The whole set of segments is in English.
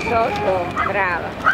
Tô, brava.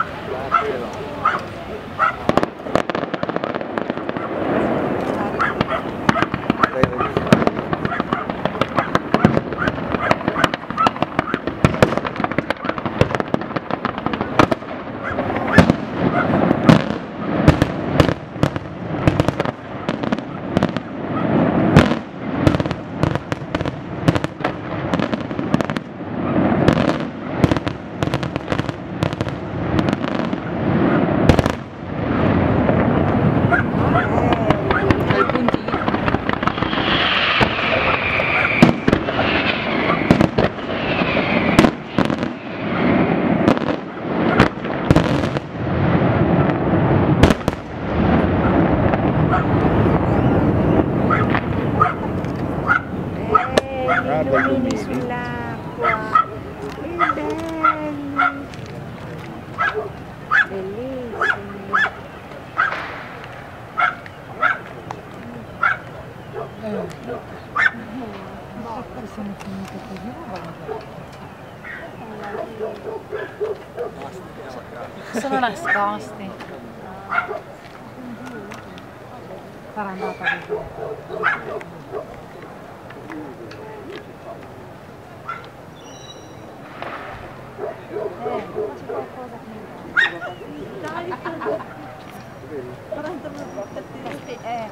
Eh, Guarda i lumini lumini. sull'acqua. Che belli. Bellissimi. Sono Sono nascosti. Sarà andata così. ええ。